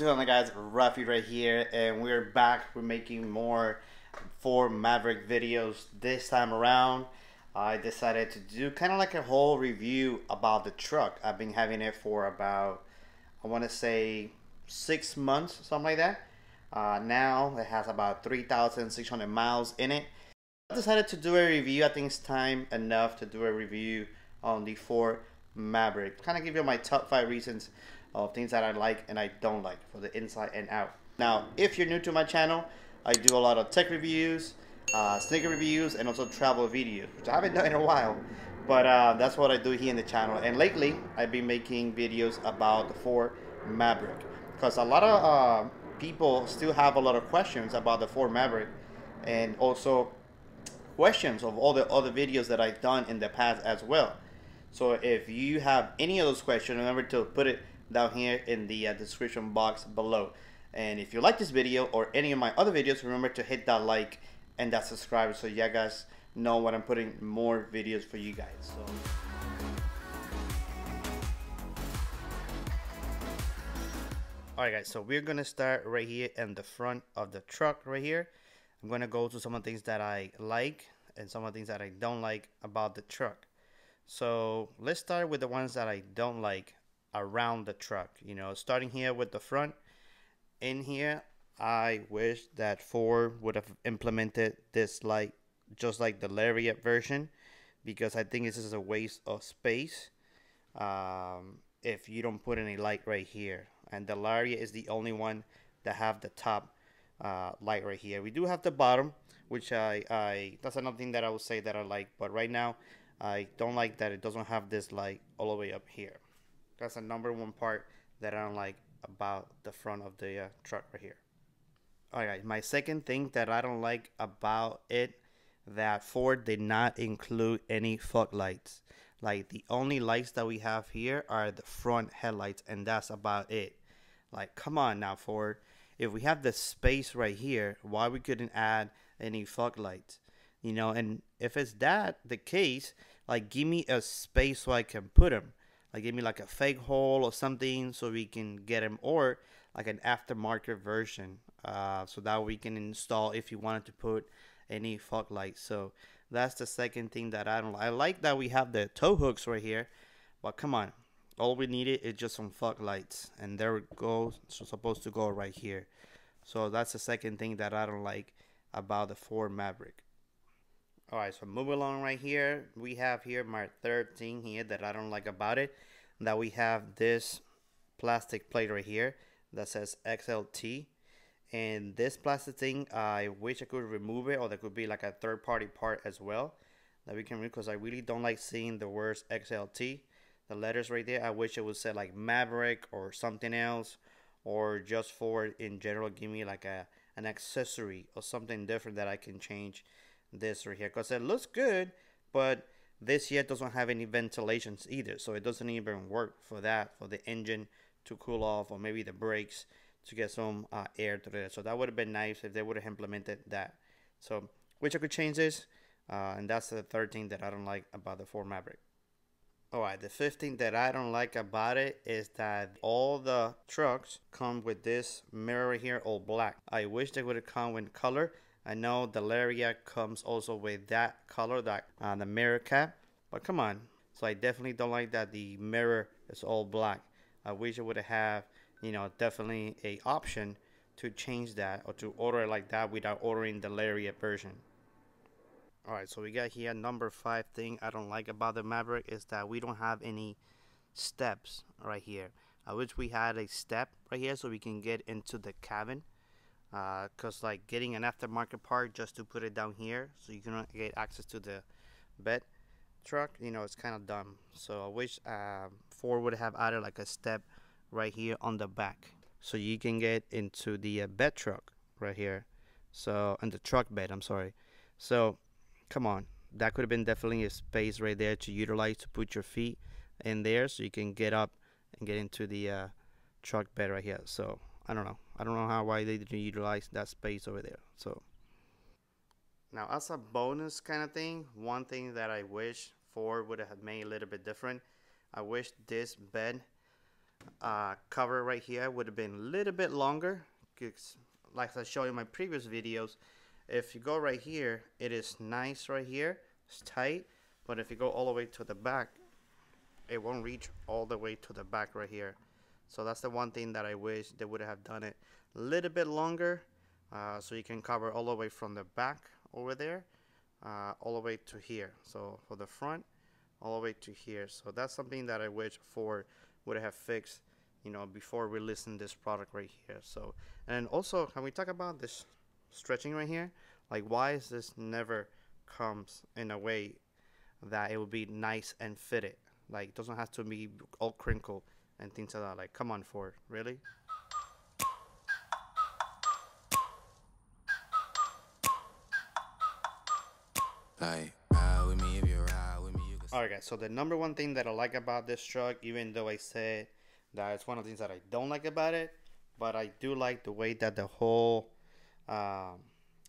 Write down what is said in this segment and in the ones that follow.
What's going on guys, Raffi right here and we're back, we're making more Ford Maverick videos this time around. I decided to do kind of like a whole review about the truck. I've been having it for about, I want to say six months, something like that. Uh, now it has about 3,600 miles in it. I decided to do a review, I think it's time enough to do a review on the Ford Maverick. Kind of give you my top five reasons of things that I like and I don't like for the inside and out. Now, if you're new to my channel, I do a lot of tech reviews, uh, sneaker reviews, and also travel videos, which I haven't done in a while. But uh, that's what I do here in the channel. And lately, I've been making videos about the Ford Maverick. Because a lot of uh, people still have a lot of questions about the Ford Maverick. And also questions of all the other videos that I've done in the past as well. So if you have any of those questions, remember to put it down here in the uh, description box below. And if you like this video or any of my other videos, remember to hit that like and that subscribe so you guys know when I'm putting more videos for you guys. So. Alright guys, so we're gonna start right here in the front of the truck right here. I'm gonna go to some of the things that I like and some of the things that I don't like about the truck. So let's start with the ones that I don't like around the truck. You know, starting here with the front. In here, I wish that Ford would have implemented this light just like the Lariat version because I think this is a waste of space um, if you don't put any light right here. And the Lariat is the only one that have the top uh, light right here. We do have the bottom, which I, I that's another thing that I would say that I like. But right now, I don't like that it doesn't have this light all the way up here. That's the number one part that I don't like about the front of the uh, truck right here. Alright, my second thing that I don't like about it that Ford did not include any fog lights. Like the only lights that we have here are the front headlights and that's about it. Like come on now Ford. If we have the space right here, why we couldn't add any fog lights? You know, and if it's that the case, like give me a space so I can put them like give me like a fake hole or something so we can get them or like an aftermarket version uh, so that we can install if you wanted to put any fog lights so that's the second thing that I don't like I like that we have the tow hooks right here but come on. All we needed is just some fog lights and there it goes so supposed to go right here. So that's the second thing that I don't like about the Ford Maverick all right, so moving along right here, we have here my third thing here that I don't like about it. That we have this plastic plate right here that says XLT. And this plastic thing, I wish I could remove it or there could be like a third party part as well that we can remove because I really don't like seeing the words XLT. The letters right there, I wish it would say like Maverick or something else or just Ford in general. Give me like a an accessory or something different that I can change this right here. Because it looks good but this yet doesn't have any ventilations either. So it doesn't even work for that for the engine to cool off or maybe the brakes to get some uh, air through it. So that would have been nice if they would have implemented that. So which I could change this uh, and that's the third thing that I don't like about the Ford Maverick. Alright, the fifth thing that I don't like about it is that all the trucks come with this mirror here all black. I wish they would have come with color I know the Lariat comes also with that color, that uh, the mirror cap, but come on. So I definitely don't like that the mirror is all black. I wish it would have, you know, definitely a option to change that or to order it like that without ordering the Lariat version. Alright, so we got here number five thing I don't like about the Maverick is that we don't have any steps right here. I wish we had a step right here so we can get into the cabin because uh, like getting an aftermarket part just to put it down here so you can get access to the bed truck you know it's kind of dumb. So I wish uh, Ford would have added like a step right here on the back so you can get into the uh, bed truck right here. So and the truck bed I'm sorry. So come on. That could have been definitely a space right there to utilize to put your feet in there so you can get up and get into the uh, truck bed right here. So I don't know. I don't know how why they didn't utilize that space over there. So now as a bonus kind of thing, one thing that I wish Ford would have made a little bit different. I wish this bed uh, cover right here would have been a little bit longer. Like I showed you in my previous videos, if you go right here, it is nice right here. It's tight. But if you go all the way to the back, it won't reach all the way to the back right here. So that's the one thing that I wish they would have done it a little bit longer. Uh, so you can cover all the way from the back over there uh, all the way to here. So for the front, all the way to here. So that's something that I wish Ford would have fixed, you know, before releasing this product right here. So, and also, can we talk about this stretching right here? Like, why is this never comes in a way that it would be nice and fitted? Like, doesn't have to be all crinkled and things like that. Like, come on, Ford, really? Like, ride with me if you ride with me. Alright, guys. So the number one thing that I like about this truck, even though I said that it's one of the things that I don't like about it, but I do like the way that the whole um,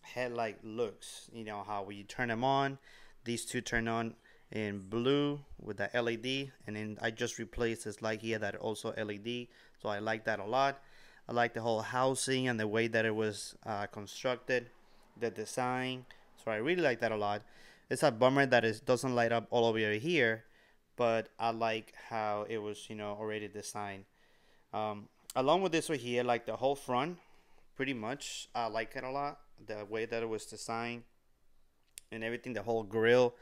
headlight looks. You know how when you turn them on, these two turn on in blue with the LED, and then I just replaced this light here that also LED. So I like that a lot. I like the whole housing and the way that it was uh, constructed, the design. So I really like that a lot. It's a bummer that it doesn't light up all over here, but I like how it was, you know, already designed. Um, along with this right here, like the whole front, pretty much, I like it a lot. The way that it was designed and everything, the whole grill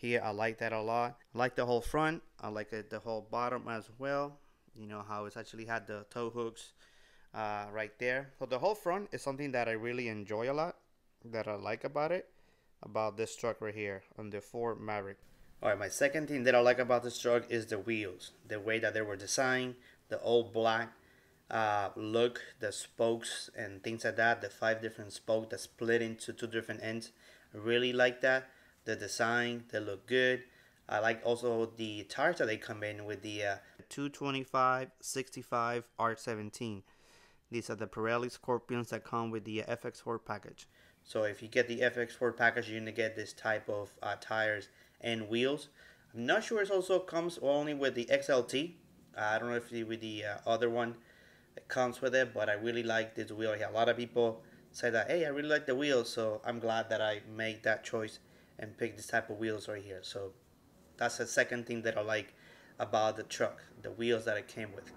here, I like that a lot. I like the whole front. I like it, the whole bottom as well. You know how it's actually had the tow hooks uh, right there. So the whole front is something that I really enjoy a lot, that I like about it about this truck right here on the Ford Maverick. Alright, my second thing that I like about this truck is the wheels. The way that they were designed, the old black uh, look, the spokes and things like that, the five different spokes that split into two different ends. I really like that. The design, they look good. I like also the tires that they come in with the uh, 225 65 R17. These are the Pirelli Scorpions that come with the uh, FX4 package. So if you get the FX4 package, you're gonna get this type of uh, tires and wheels. I'm not sure it also comes only with the XLT. Uh, I don't know if the, with the uh, other one it comes with it, but I really like this wheel. A lot of people say that, hey, I really like the wheels, so I'm glad that I made that choice and pick this type of wheels right here. So that's the second thing that I like about the truck, the wheels that it came with.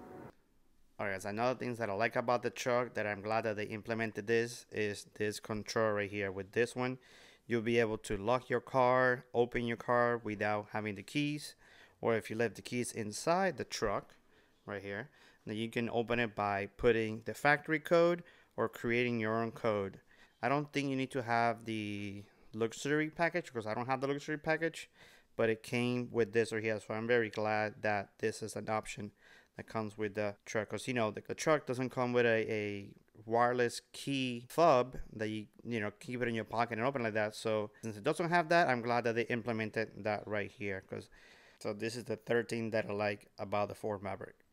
Alright guys, another things that I like about the truck that I'm glad that they implemented this is this control right here. With this one, you'll be able to lock your car, open your car without having the keys. Or if you left the keys inside the truck, right here, then you can open it by putting the factory code or creating your own code. I don't think you need to have the luxury package because I don't have the luxury package, but it came with this right here. So I'm very glad that this is an option that comes with the truck because you know the, the, truck doesn't come with a, a wireless key fob that you you know keep it in your pocket and open like that so since it doesn't have that i'm glad that they implemented that right here because so this is the third thing that i like about the ford maverick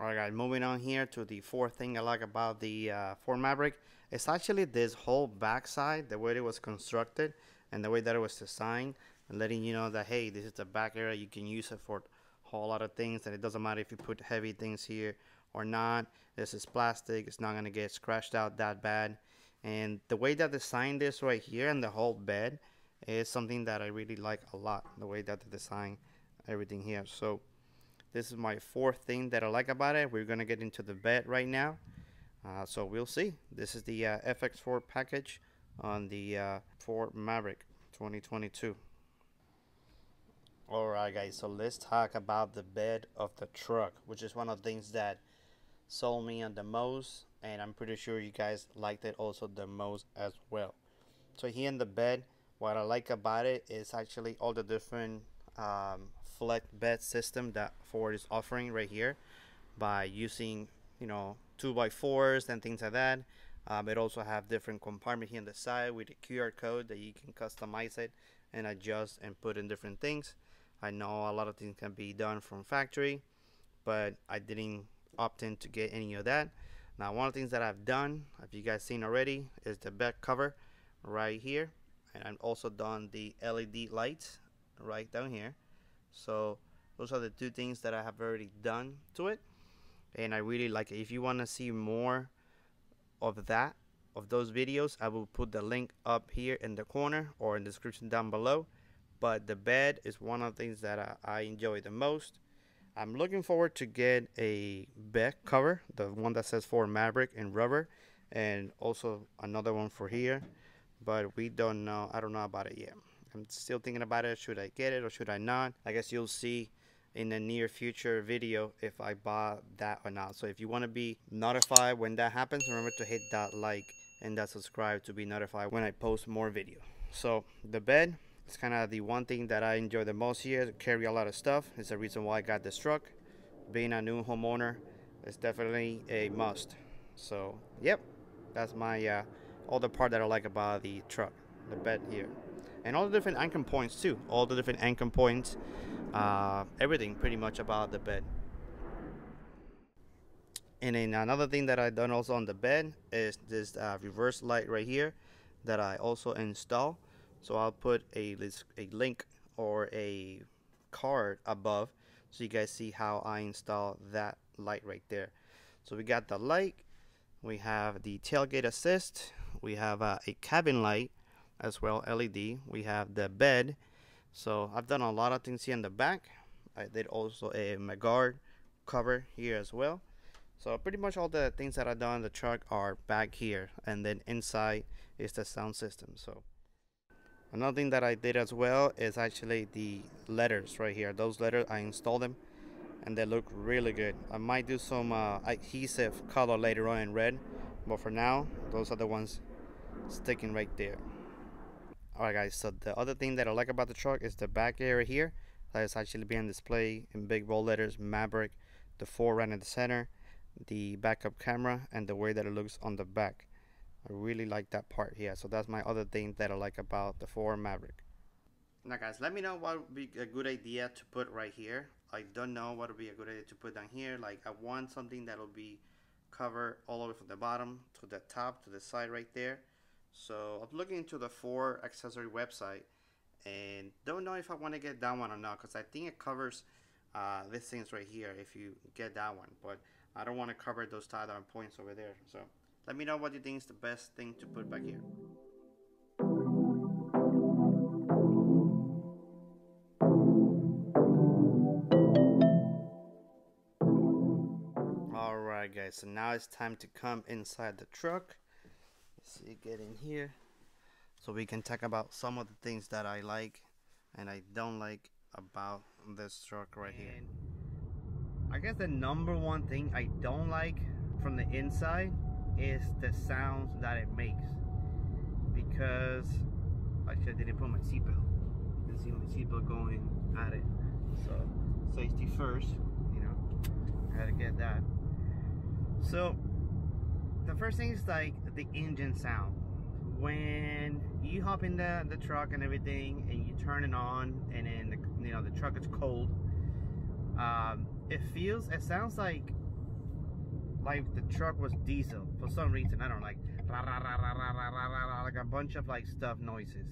all right guys moving on here to the fourth thing i like about the uh, ford maverick. It's actually this whole backside the way it was constructed and the way that it was designed and letting you know that hey this is the back area. You can use it for a whole lot of things and it doesn't matter if you put heavy things here or not. This is plastic. It's not going to get scratched out that bad. And the way that they designed this right here and the whole bed is something that I really like a lot the way that they design everything here. So this is my fourth thing that I like about it. We're gonna get into the bed right now. Uh, so we'll see. This is the uh, FX4 package on the uh, Ford Maverick 2022 Alright guys, so let's talk about the bed of the truck, which is one of the things that sold me on the most, and I'm pretty sure you guys liked it also the most as well. So here in the bed, what I like about it is actually all the different um, flex bed system that Ford is offering right here by using, you know, two by fours and things like that. Um, it also have different compartment here on the side with a QR code that you can customize it and adjust and put in different things. I know a lot of things can be done from factory, but I didn't opt in to get any of that. Now, one of the things that I've done, if you guys seen already, is the back cover right here. And I've also done the LED lights right down here. So those are the two things that I have already done to it. and I really like it. If you want to see more of that, of those videos, I will put the link up here in the corner or in the description down below. But the bed is one of the things that I, I enjoy the most. I'm looking forward to get a bed cover, the one that says for Maverick and rubber, and also another one for here. But we don't know. I don't know about it yet. I'm still thinking about it. Should I get it or should I not? I guess you'll see in the near future video if I buy that or not. So if you want to be notified when that happens, remember to hit that like and that subscribe to be notified when I post more video. So the bed is kind of the one thing that I enjoy the most here. Carry a lot of stuff. It's the reason why I got this truck. Being a new homeowner is definitely a must. So yep, that's my uh, all the part that I like about the truck, the bed here and all the different anchor points too. All the different anchor points. Uh, everything pretty much about the bed. And then another thing that I done also on the bed is this uh, reverse light right here that I also install. So I'll put a, a link or a card above so you guys see how I install that light right there. So we got the light. We have the tailgate assist. We have uh, a cabin light as well LED we have the bed. So I've done a lot of things here in the back. I did also a McGuard cover here as well. So pretty much all the things that I've done in the truck are back here. And then inside is the sound system. So another thing that I did as well is actually the letters right here. Those letters I installed them and they look really good. I might do some uh, adhesive color later on in red but for now those are the ones sticking right there Alright guys, so the other thing that I like about the truck is the back area here. That is actually being displayed in big bold letters, Maverick, the four right in the center, the backup camera, and the way that it looks on the back. I really like that part here. So that's my other thing that I like about the Ford Maverick. Now guys, let me know what would be a good idea to put right here. I don't know what would be a good idea to put down here. Like I want something that will be covered all the way from the bottom to the top to the side right there so I'm looking into the Ford accessory website and don't know if I want to get that one or not because I think it covers uh, these things right here if you get that one. But I don't want to cover those tie down points over there. So let me know what you think is the best thing to put back here. Alright guys, so now it's time to come inside the truck see get in here so we can talk about some of the things that I like and I don't like about this truck right here. I guess the number one thing I don't like from the inside is the sounds that it makes because actually I didn't put my seatbelt. You can see my seatbelt going at it. So safety first you know I had to get that. So the first thing is like the engine sound. When you hop in the, the truck and everything and you turn it on and then the, you know the truck is cold um, it feels it sounds like like the truck was diesel for some reason. I don't know, like rah, rah, rah, like a bunch of like stuff noises.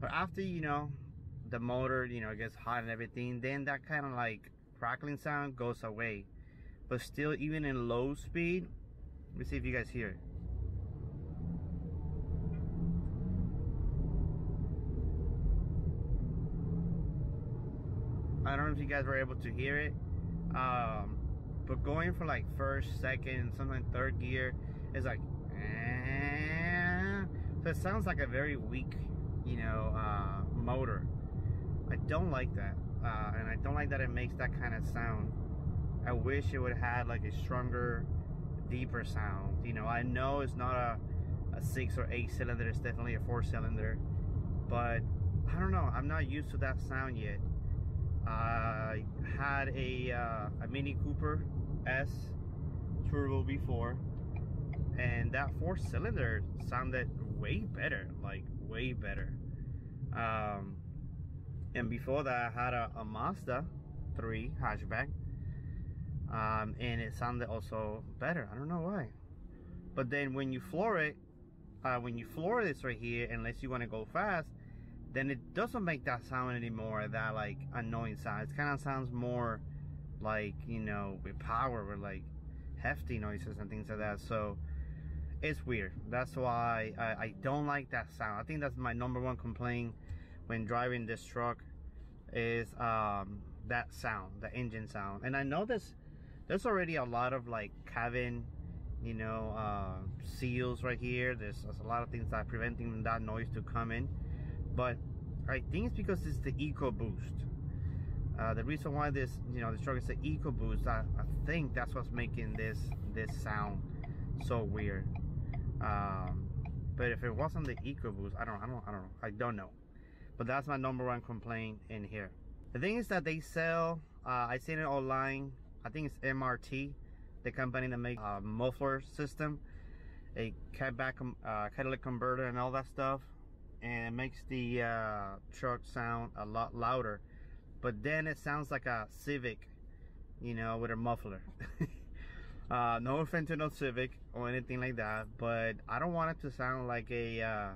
But after you know the motor you know gets hot and everything then that kind of like crackling sound goes away. But still even in low speed me see if you guys hear it. I don't know if you guys were able to hear it. Um, but going for like first, second, sometimes third gear is like, eh. so it sounds like a very weak, you know, uh, motor. I don't like that, uh, and I don't like that it makes that kind of sound. I wish it would have had like a stronger deeper sound. You know, I know it's not a, a six or eight cylinder, it's definitely a four cylinder, but I don't know, I'm not used to that sound yet. I had a, uh, a Mini Cooper S turbo before, and that four cylinder sounded way better, like way better. Um, and before that, I had a, a Mazda 3 hatchback um, and it sounded also better. I don't know why. But then when you floor it, uh, when you floor this right here, unless you want to go fast, then it doesn't make that sound anymore. That like annoying sound. It kind of sounds more like you know with power or like hefty noises and things like that so it's weird that's why I, I don't like that sound I think that's my number one complaint when driving this truck is um, that sound the engine sound and I know this there's already a lot of like cabin you know uh, seals right here. There's, there's, a lot of things that are preventing that noise to come in. But I think it's because it's the EcoBoost uh, the reason why this you know this truck is the EcoBoost I, I think that's what's making this this sound so weird. Um, but if it wasn't the EcoBoost I don't I don't I don't know I don't know. But that's my number one complaint in here. The thing is that they sell uh, I seen it online I think it's MRT the company that makes a muffler system. A catback uh, catalytic converter and all that stuff. And it makes the uh, truck sound a lot louder. But then it sounds like a Civic you know with a muffler. Uh, no offense to no Civic or anything like that but I don't want it to sound like a uh,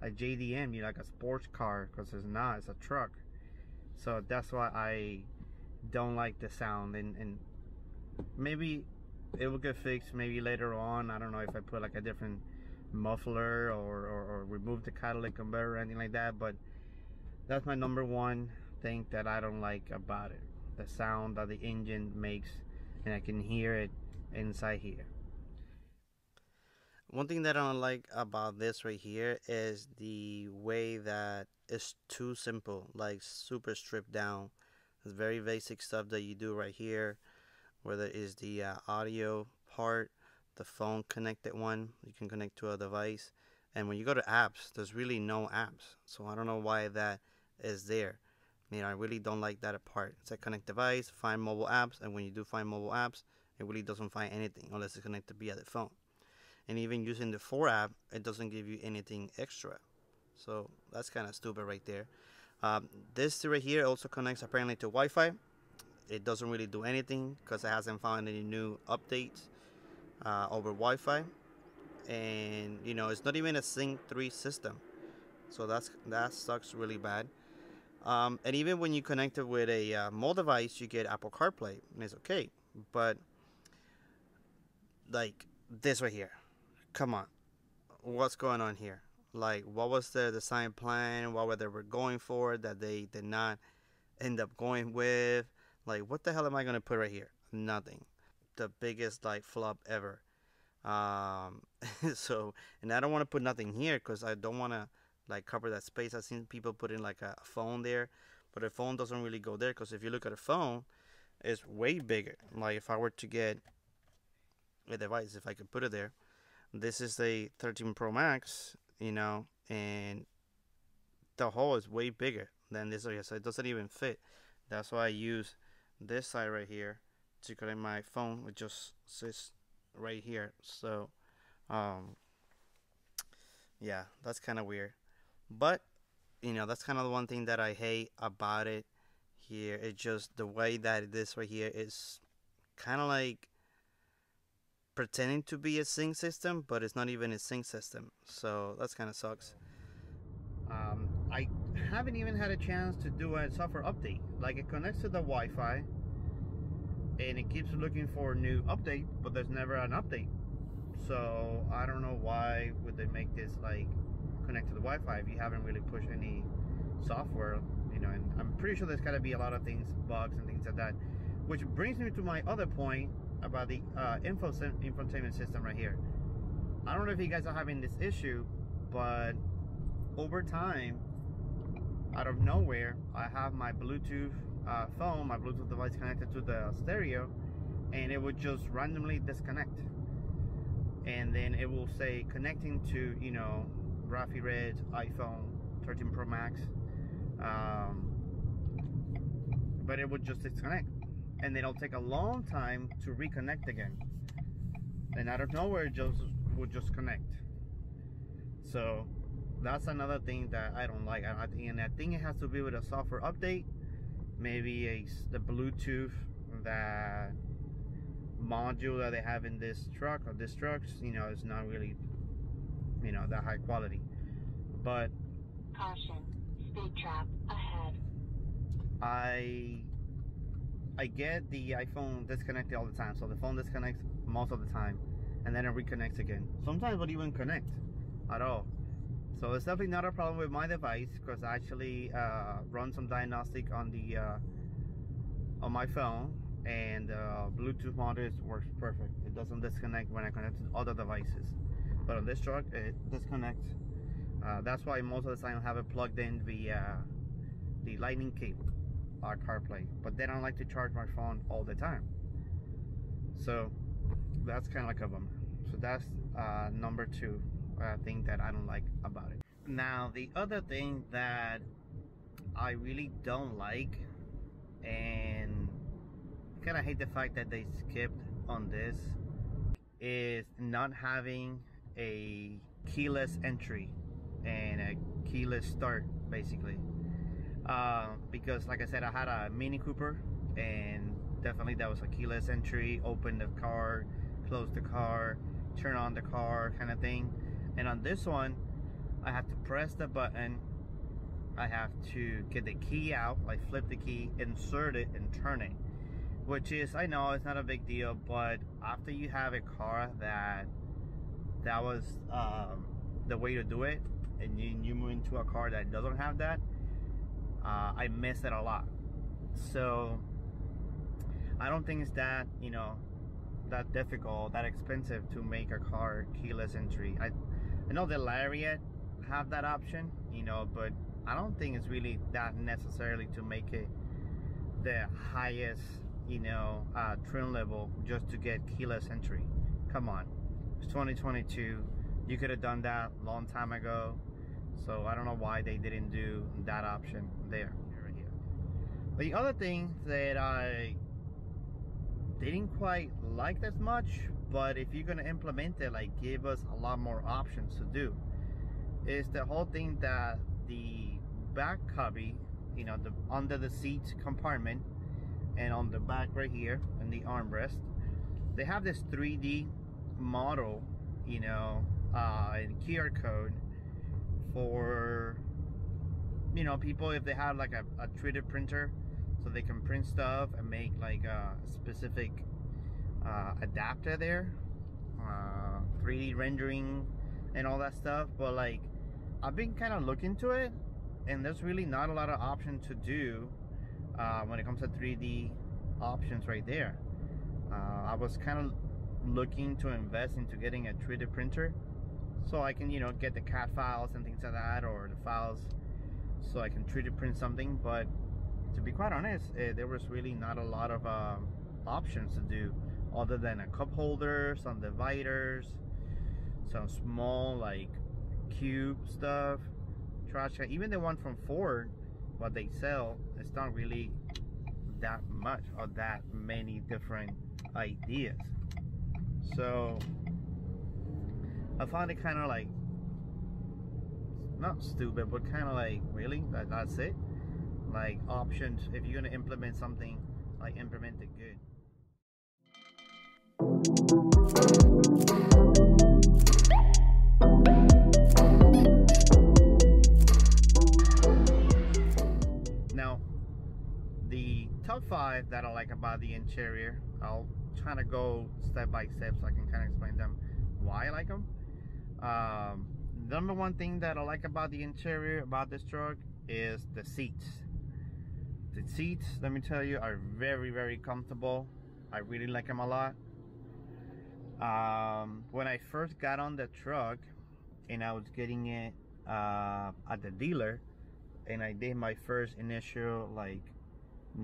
a JDM you know, like a sports car because it's not it's a truck. So that's why I don't like the sound and, and maybe it will get fixed maybe later on. I don't know if I put like a different muffler or, or, or remove the catalytic converter or anything like that but that's my number one thing that I don't like about it. The sound that the engine makes and I can hear it inside here. One thing that I don't like about this right here is the way that it's too simple like super stripped down it's very basic stuff that you do right here whether it is the uh, audio part the phone connected one you can connect to a device. And when you go to apps there's really no apps. So I don't know why that is there. You know I really don't like that part. It's a connect device find mobile apps and when you do find mobile apps it really doesn't find anything unless it's connected via the phone. And even using the Ford app it doesn't give you anything extra. So that's kind of stupid right there um, this right here also connects apparently to Wi-Fi. It doesn't really do anything because it hasn't found any new updates uh, over Wi-Fi, and you know it's not even a Sync 3 system, so that's that sucks really bad. Um, and even when you connect it with a uh, mobile device, you get Apple CarPlay, and it's okay. But like this right here, come on, what's going on here? Like what was the design plan? What were they were going for that they did not end up going with? Like what the hell am i going to put right here? Nothing. The biggest like flop ever. Um so and i don't want to put nothing here because i don't want to like cover that space. I've seen people put in like a phone there but a phone doesn't really go there because if you look at a phone it's way bigger. Like if i were to get a device if i could put it there this is a 13 pro max you know, and the hole is way bigger than this area, so it doesn't even fit. That's why I use this side right here to connect my phone, which just sits right here. So, um, yeah, that's kind of weird. But, you know, that's kind of the one thing that I hate about it here. It's just the way that this right here is kind of like pretending to be a sync system, but it's not even a sync system. So that's kind of sucks. Um, I haven't even had a chance to do a software update. Like it connects to the Wi-Fi, and it keeps looking for a new update, but there's never an update. So I don't know why would they make this like connect to the Wi-Fi if you haven't really pushed any software, you know. And I'm pretty sure there's got to be a lot of things, bugs and things like that. Which brings me to my other point about the uh, info infotainment system right here. I don't know if you guys are having this issue, but over time, out of nowhere, I have my Bluetooth uh, phone, my Bluetooth device connected to the stereo, and it would just randomly disconnect. And then it will say connecting to, you know, Raffi Red iPhone 13 Pro Max. Um, but it would just disconnect and it'll take a long time to reconnect again. And out of nowhere, it just would just connect. So that's another thing that I don't like. And I think it has to be with a software update, maybe a the Bluetooth that module that they have in this truck or this trucks, you know, is not really, you know, that high quality. But caution, speed trap ahead. I I get the iPhone disconnected all the time. So the phone disconnects most of the time and then it reconnects again. Sometimes it even connect at all. So it's definitely not a problem with my device because I actually uh, run some diagnostic on the uh, on my phone and uh, Bluetooth monitor works perfect. It doesn't disconnect when I connect to other devices. But on this truck, it disconnects. Uh, that's why most of the time I have it plugged in via the lightning cable or CarPlay. But then I like to charge my phone all the time. So that's kind of like a bummer. So that's uh, number two uh, thing that I don't like about it. Now the other thing that I really don't like and kind of hate the fact that they skipped on this is not having a keyless entry and a keyless start basically uh, because like I said I had a Mini Cooper and definitely that was a keyless entry open the car close the car turn on the car kind of thing. And on this one I have to press the button. I have to get the key out like flip the key insert it and turn it. Which is I know it's not a big deal but after you have a car that that was um, the way to do it and you, you move into a car that doesn't have that uh, I miss it a lot. So I don't think it's that you know that difficult that expensive to make a car keyless entry. I, I know the Lariat have that option you know but I don't think it's really that necessarily to make it the highest you know uh, trim level just to get keyless entry. Come on. It's 2022 you could have done that long time ago so I don't know why they didn't do that option there. Right here. The other thing that I didn't quite like as much but if you're gonna implement it like give us a lot more options to do is the whole thing that the back cubby you know the under the seat compartment and on the back right here and the armrest they have this 3d model you know uh and QR code for you know people if they have like a, a 3d printer so they can print stuff and make like a specific uh, adapter there uh, 3d rendering and all that stuff but like I've been kind of looking to it and there's really not a lot of option to do uh, when it comes to 3D options right there. Uh, I was kind of looking to invest into getting a 3D printer so I can, you know, get the CAD files and things like that or the files so I can 3D print something. But to be quite honest, uh, there was really not a lot of uh, options to do other than a cup holder, some dividers, some small like cube stuff, trash can. Even the one from Ford, what they sell, it's not really that much or that many different ideas. So I find it kind of like not stupid, but kind of like really that, that's it. Like options if you're gonna implement something, like implement it good. Now, the top five that I like about the interior. I'll try to go step by step so I can kind of explain them why I like them. Um, number one thing that I like about the interior about this truck is the seats. The seats, let me tell you, are very, very comfortable. I really like them a lot. Um, when I first got on the truck and I was getting it uh, at the dealer and I did my first initial like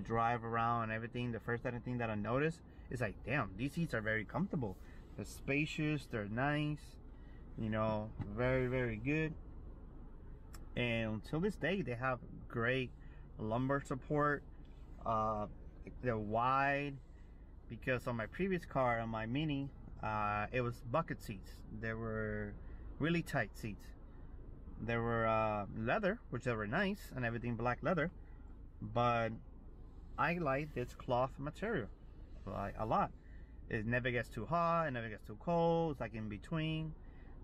drive around and everything, the first thing that I noticed is like, damn, these seats are very comfortable. They're spacious, they're nice, you know, very, very good. And until this day, they have great lumbar support. Uh, they're wide because on my previous car, on my Mini, uh, it was bucket seats. They were really tight seats. They were uh, leather, which they were nice, and everything black leather. But I like this cloth material like a lot. It never gets too hot, it never gets too cold. It's like in between.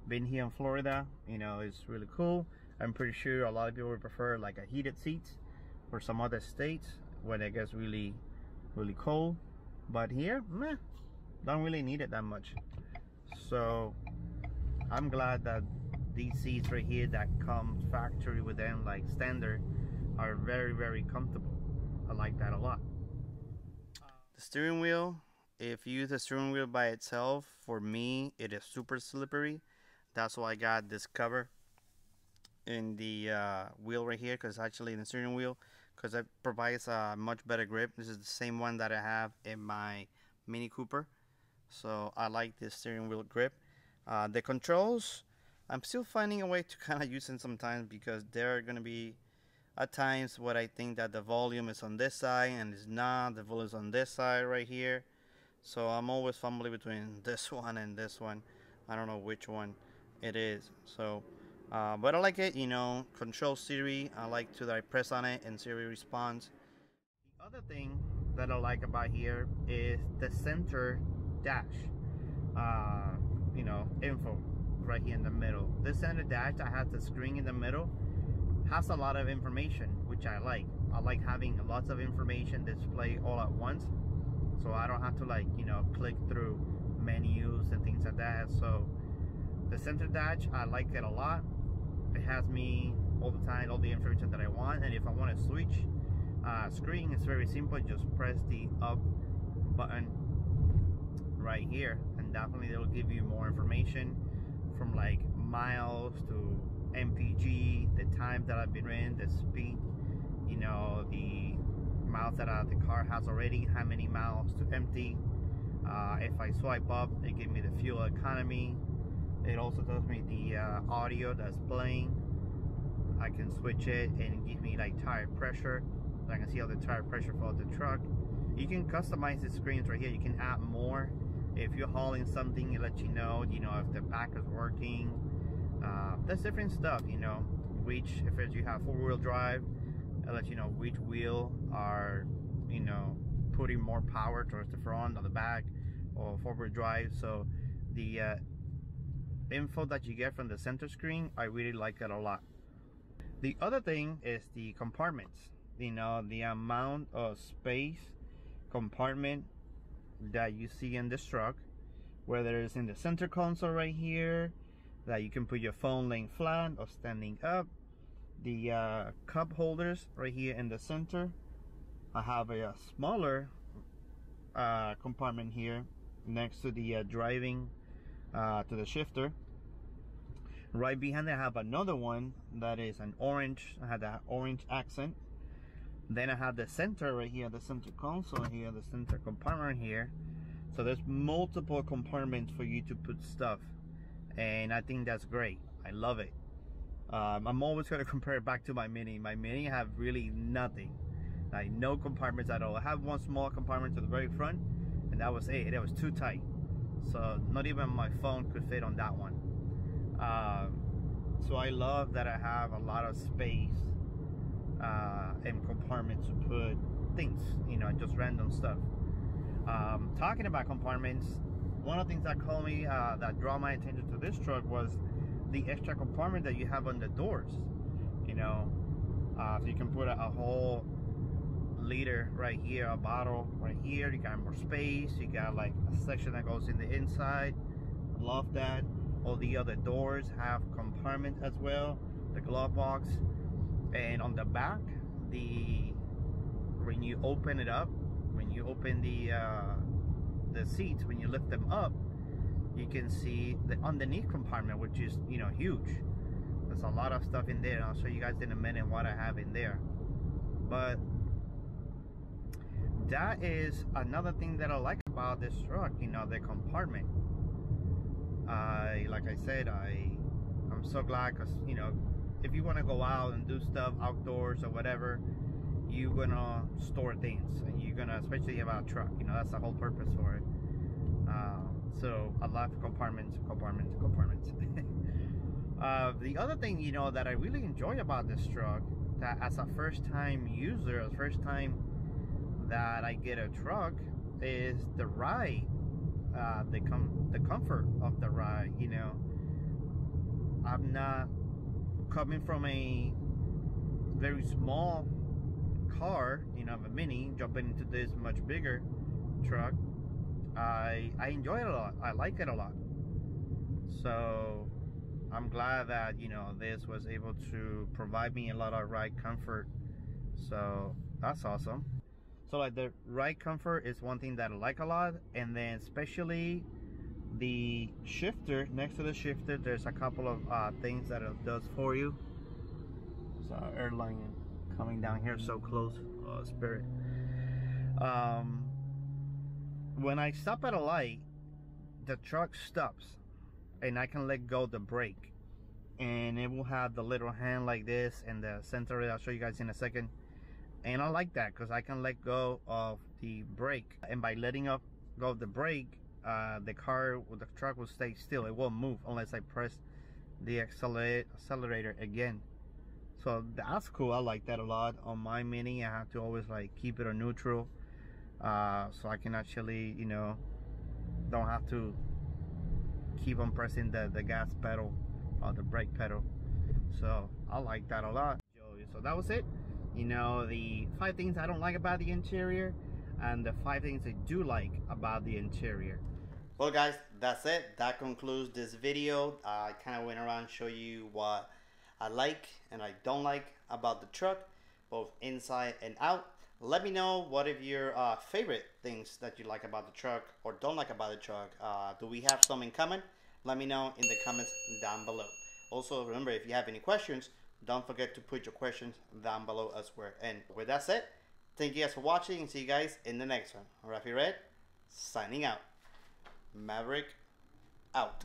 Being here in Florida, you know, it's really cool. I'm pretty sure a lot of people would prefer like a heated seat for some other states when it gets really really cold. But here meh, don't really need it that much. So I'm glad that these seats right here that come factory with them like standard are very very comfortable. I like that a lot. The steering wheel if you use the steering wheel by itself for me it is super slippery that's why I got this cover in the uh, wheel right here because actually in the steering wheel because it provides a much better grip. This is the same one that I have in my Mini Cooper. So I like this steering wheel grip. Uh, the controls I'm still finding a way to kind of use them sometimes because there are going to be at times what I think that the volume is on this side and it's not. The volume is on this side right here. So I'm always fumbling between this one and this one. I don't know which one it is. So uh, but I like it you know control Siri I like to that I press on it and Siri responds. The other thing that I like about here is the center dash uh, you know info right here in the middle. This center dash that has the screen in the middle has a lot of information which I like. I like having lots of information display all at once so I don't have to like you know click through menus and things like that. So the center dash I like it a lot. It has me all the time all the information that I want and if I want to switch uh, screen it's very simple just press the up button right here and definitely it'll give you more information from like miles to MPG the time that I've been in the speed you know the miles that uh, the car has already how many miles to empty. Uh, if I swipe up it gives me the fuel economy it also tells me the uh, audio that's playing. I can switch it and give me like tire pressure. I can see all the tire pressure for the truck. You can customize the screens right here. You can add more. If you're hauling something it lets you know you know if the back is working. Uh, that's different stuff you know. Which if you have four-wheel drive it lets you know which wheel are you know putting more power towards the front or the back or four-wheel drive. So the uh, info that you get from the center screen I really like it a lot. The other thing is the compartments. You know the amount of space compartment that you see in this truck whether it's in the center console right here that you can put your phone laying flat or standing up. The uh, cup holders right here in the center I have a, a smaller uh, compartment here next to the uh, driving uh, to the shifter. Right behind I have another one that is an orange I had that orange accent. Then I have the center right here the center console here the center compartment here. So there's multiple compartments for you to put stuff and I think that's great. I love it. Um, I'm always going to compare it back to my mini. My mini have really nothing. Like no compartments at all. I have one small compartment to the very front and that was it. It was too tight so not even my phone could fit on that one. Um, so I love that I have a lot of space uh, and compartments to put things you know just random stuff. Um, talking about compartments one of the things that called me uh, that draw my attention to this truck was the extra compartment that you have on the doors. You know uh, so you can put a, a, whole liter right here a bottle right here. You got more space. You got like a section that goes in the inside. Love that. All the other doors have compartments as well the glove box. And on the back the when you open it up when you open the uh, the seats when you lift them up you can see the underneath compartment which is you know huge. There's a lot of stuff in there. I'll show you guys in a minute what I have in there. But that is another thing that I like about this truck you know the compartment. I like I said I I'm so glad because you know if you want to go out and do stuff outdoors or whatever you're gonna store things and you're gonna especially about a truck you know that's the whole purpose for it. Uh, so lot of compartments compartments compartments. Uh, the other thing you know that I really enjoy about this truck that as a first time user as first time that I get a truck is the ride uh, the com the comfort of the ride you know I'm not coming from a very small car, you know, of a mini, jumping into this much bigger truck, I I enjoy it a lot. I like it a lot. So I'm glad that you know this was able to provide me a lot of ride comfort. So that's awesome. So like the ride comfort is one thing that I like a lot, and then especially the shifter next to the shifter there's a couple of uh, things that it does for you. So airline coming down here so close oh spirit. Um when I stop at a light the truck stops and I can let go the brake. And it will have the little hand like this and the center. I'll show you guys in a second and I like that because I can let go of the brake. And by letting up go of the brake uh, the car the truck will stay still. It won't move unless I press the accelerator again. So that's cool. I like that a lot on my mini. I have to always like keep it on neutral uh, so I can actually you know don't have to keep on pressing the, the gas pedal or the brake pedal. So I like that a lot. So that was it you know the five things I don't like about the interior and the five things I do like about the interior. Well guys that's it. That concludes this video. I kind of went around show you what i like and i don't like about the truck both inside and out. Let me know what of your uh, favorite things that you like about the truck or don't like about the truck. Uh, do we have some in common? Let me know in the comments down below. Also remember if you have any questions don't forget to put your questions down below as well. And with that said thank you guys for watching and see you guys in the next one. Raffi Red signing out. Maverick out.